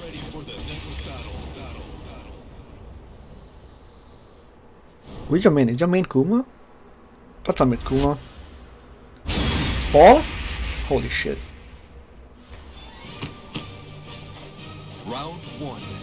ready for the next battle. Battle. Battle. Which your main? Is your main Kuma? Thought some it's Kuma. Paul? Holy shit. Round one.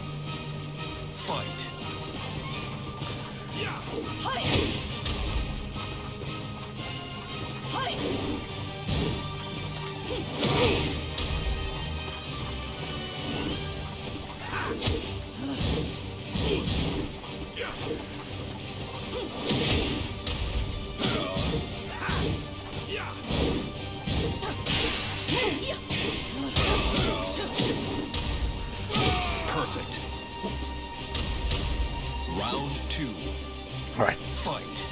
Fight.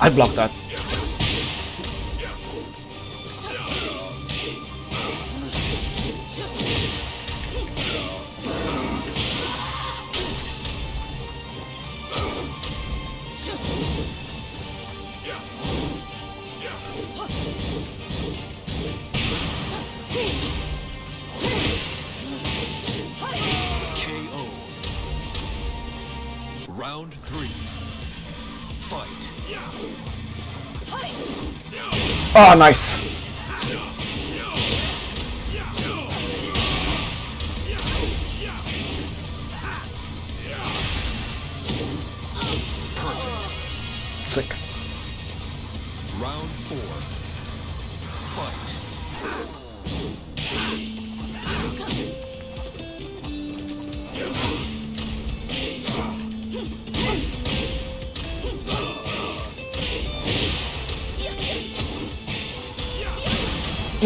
I blocked that. Oh, nice.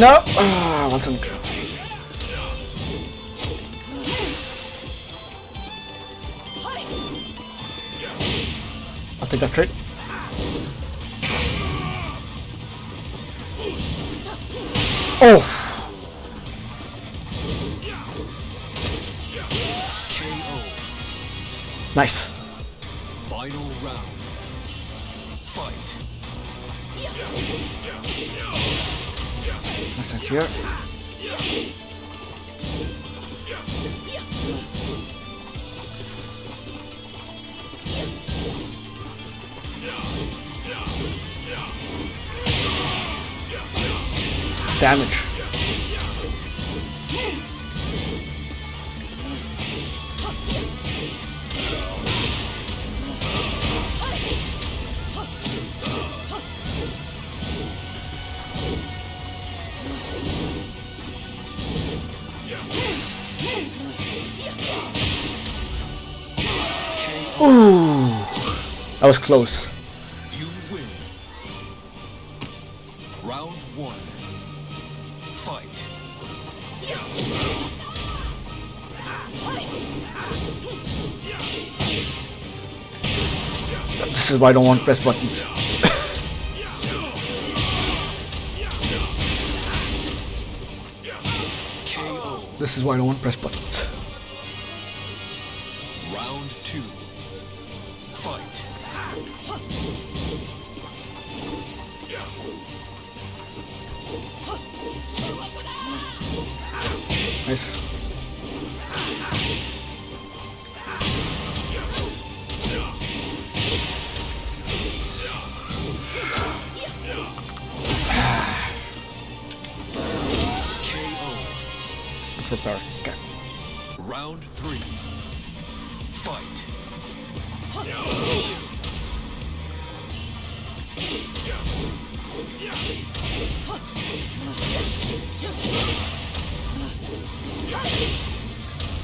No! Ah, wasn't. I'll take that trade. Oh! Nice. Here. Damage. That was close. You win. Round one. Fight. This is why I don't want to press buttons. This is why I don't want to press buttons.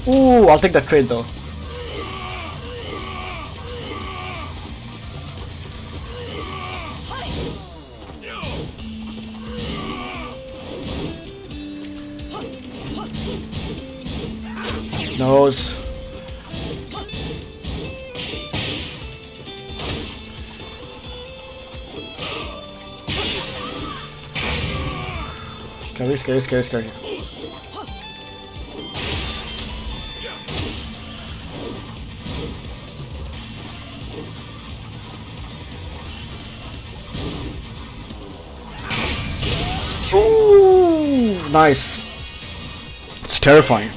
Ooh, I'll take that trade though. Nose. Scary, scary, scary, scary. Nice. It's terrifying.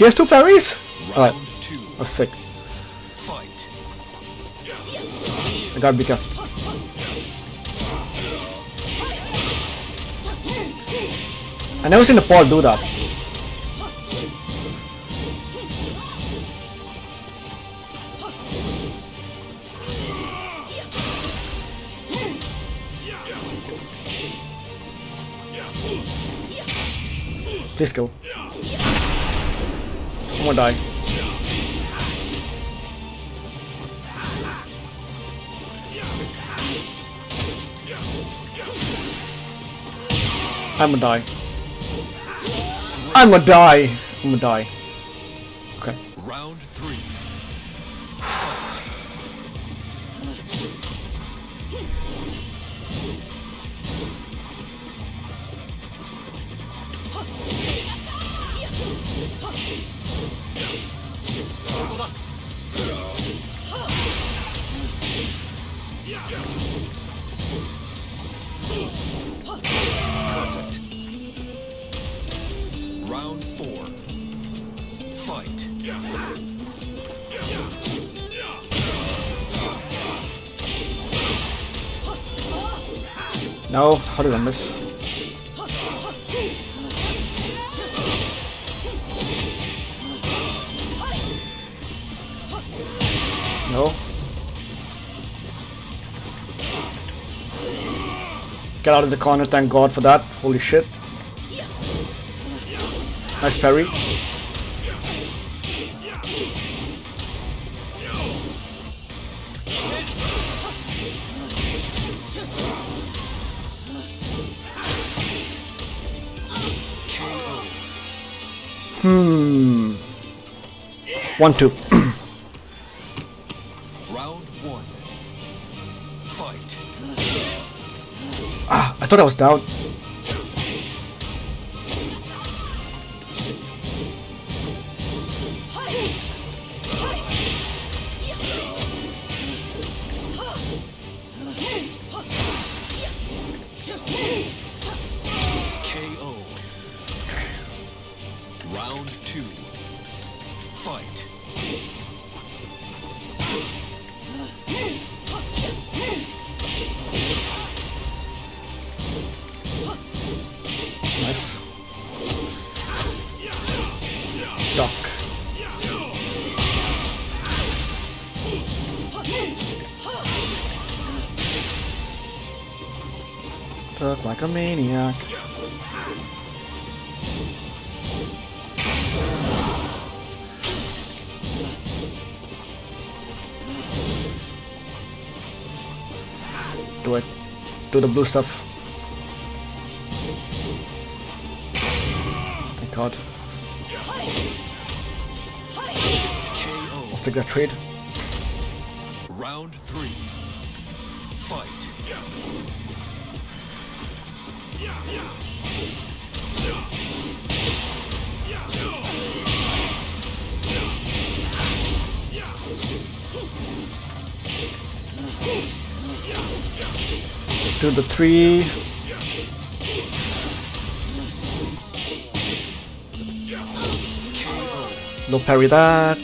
He has two parries? Alright, that's sick. Fight. I gotta be careful. I never seen a Paul do that. Please go. I'm gonna die. I'm gonna die. I'm gonna die. I'm gonna die. Okay. Round No, how did I miss? No. Get out of the corner, thank god for that. Holy shit. Nice parry. Hmm. One, two. Round one. Fight. ah, I thought I was down. Duck. Duck like a maniac. Do it. Do the blue stuff. Take that trade. Round three. Fight. Do the three. No parry that.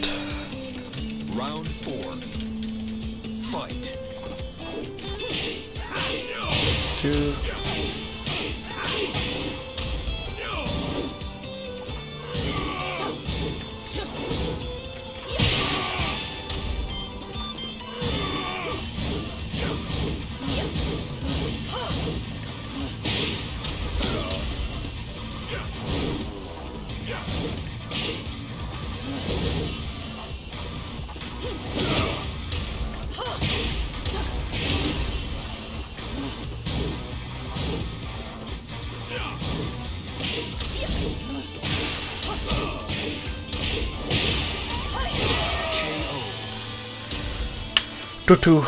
Too too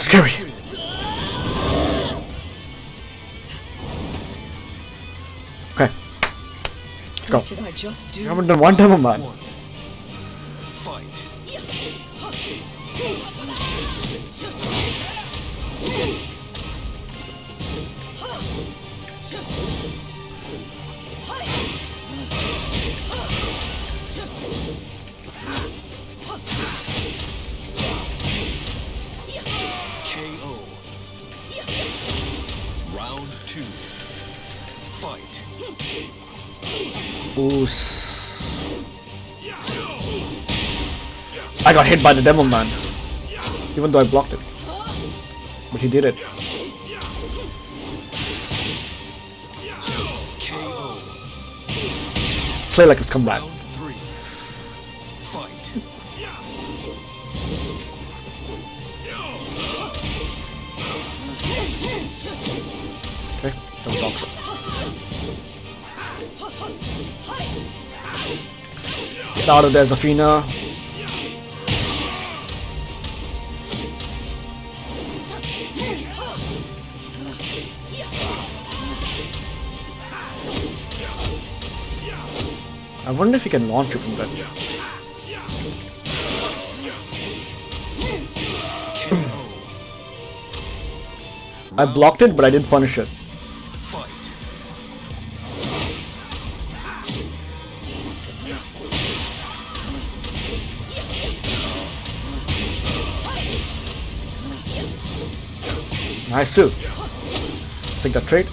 scary. Okay. Let's go. What I just I haven't done one demo man. One. Fight. I got hit by the devil man. Even though I blocked it. But he did it. Play like it's come back. Okay, out of there, Zafina. I wonder if you can launch it from there. I blocked it, but I didn't punish it. Nice too. Take that trade.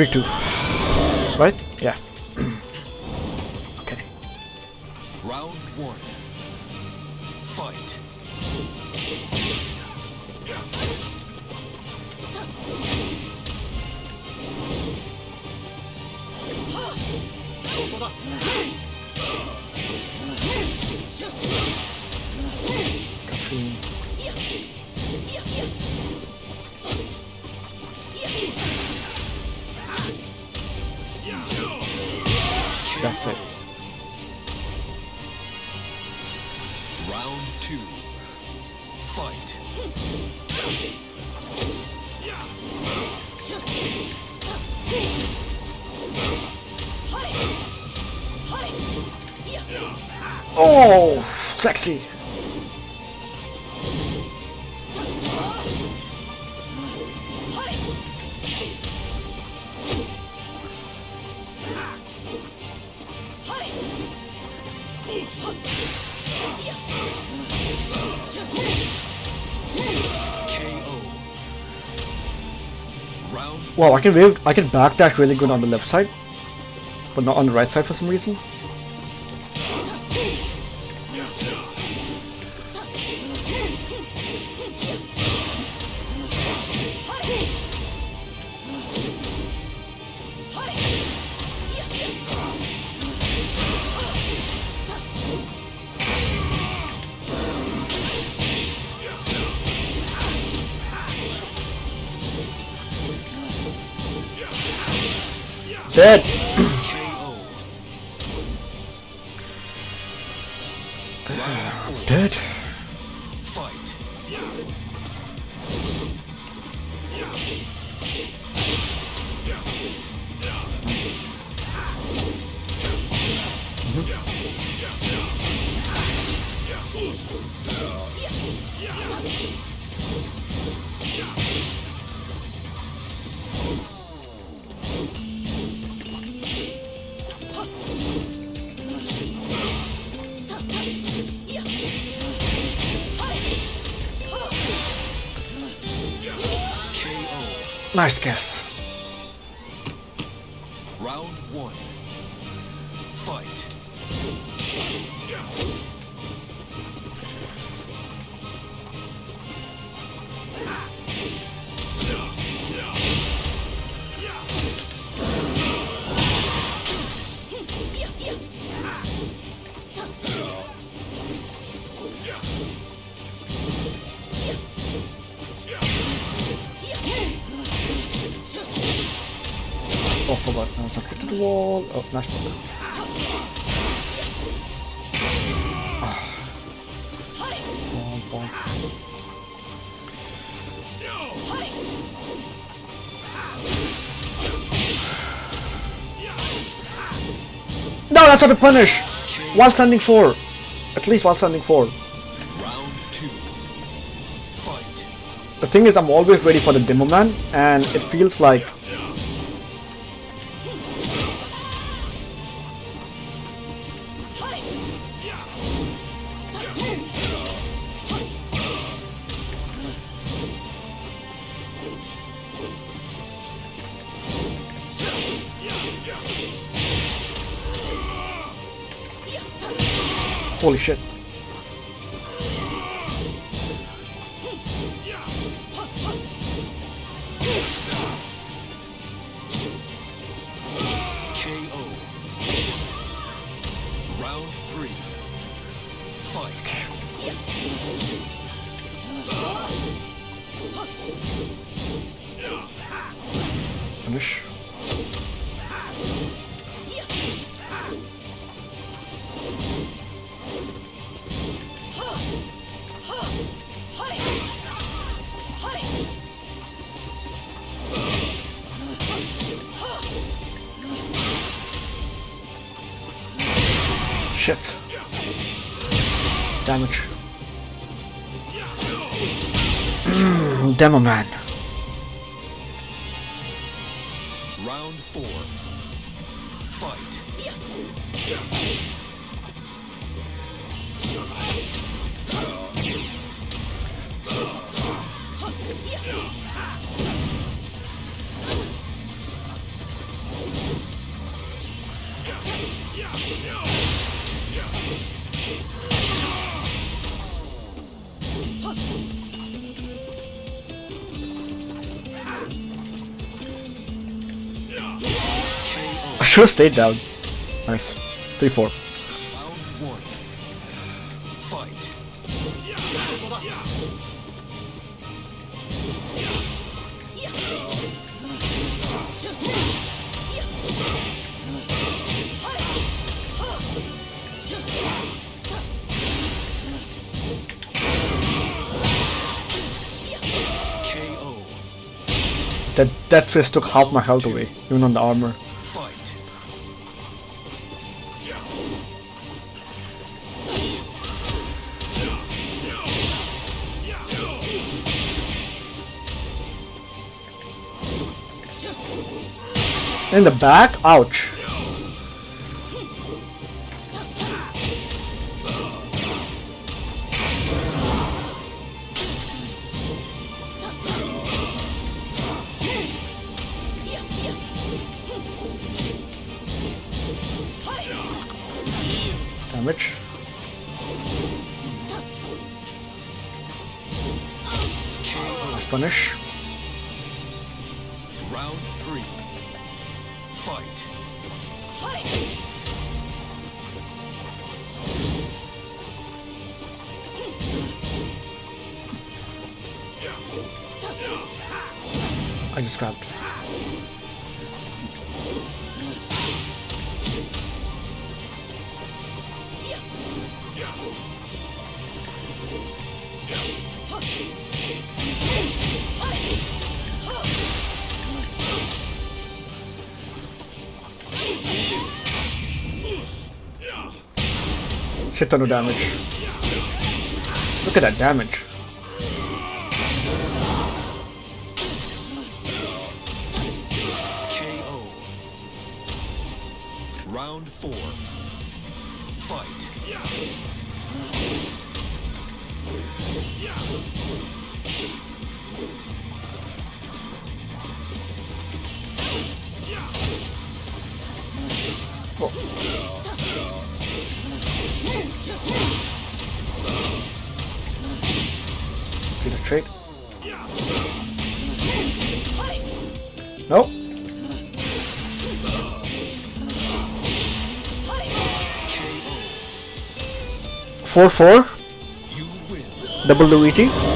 Three two. Right? Yeah. okay. Round one. Fight. Oh, sexy. Wow, I can wave, I can backdash really good on the left side, but not on the right side for some reason. Dead. Nice guess. The wall. Oh, nice one. Bonk, bonk. No, that's not a punish! While standing four. At least while standing four. Round two. Fight. The thing is, I'm always ready for the demo man, and it feels like Holy shit. Shit. Damage. Demo man. Round four. Fight. I should have stayed down. Nice. 3 4. Fight. That that fist took half my health away, even on the armor. In the back? Ouch. Damage. Punish. Fight. I just grabbed. Shit ton of damage. Look at that damage. Four four. Double Luigi.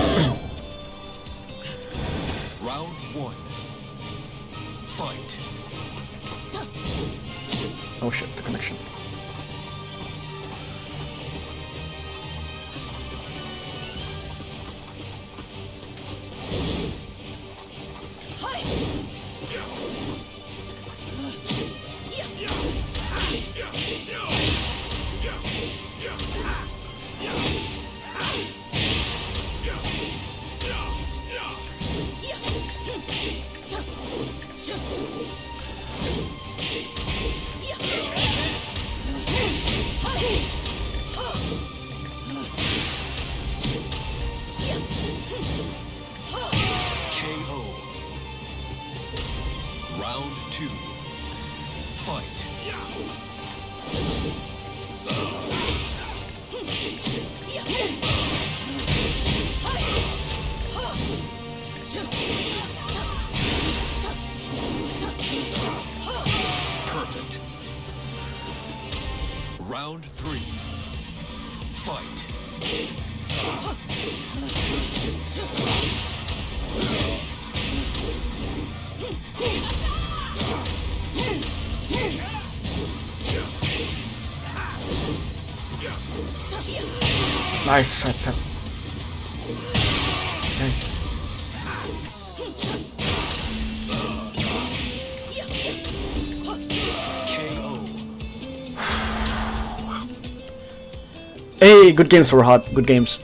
Nice. Nice. Hey, good games Ferhat. Good games.